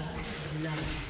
First blood.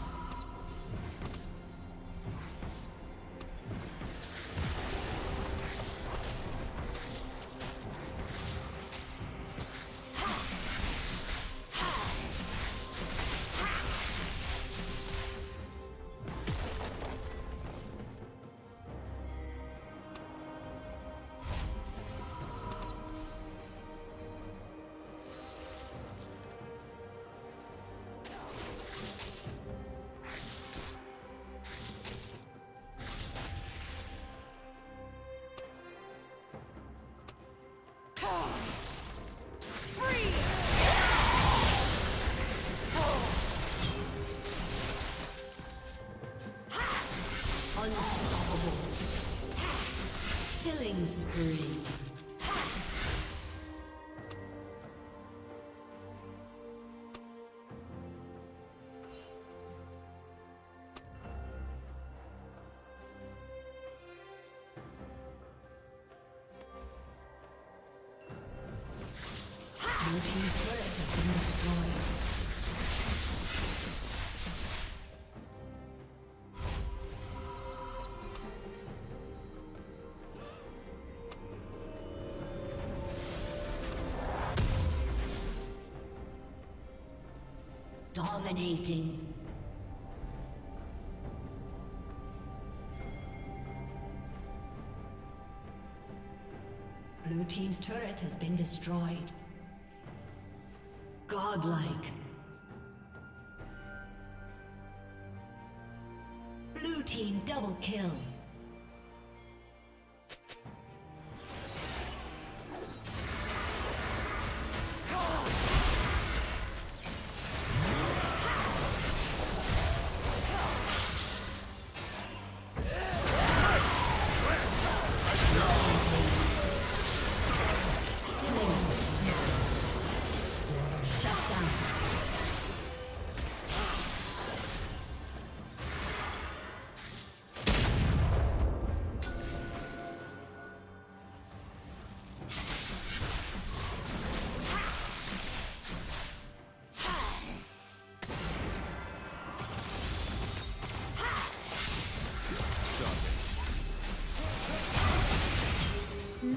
Dominating. Blue team's turret has been destroyed. Godlike. Blue team double kill.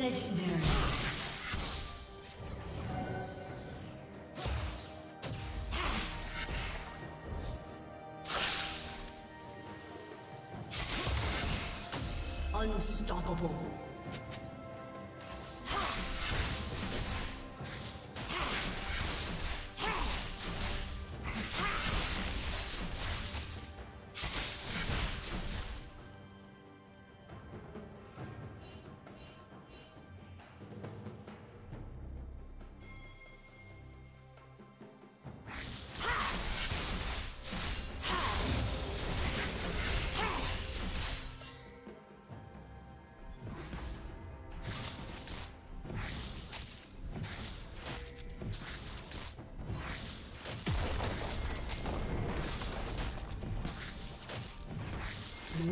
Legendary. Unstoppable.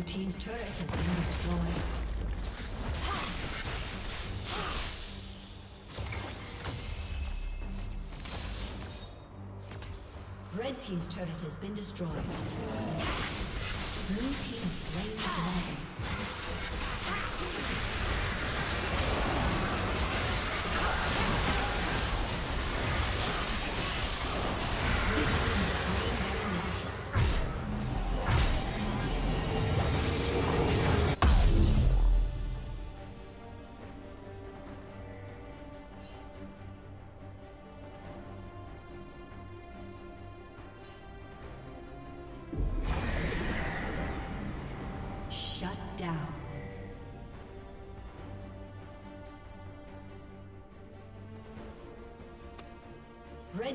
Blue Team's turret has been destroyed. Red Team's turret has been destroyed. Blue Team slain the dragon.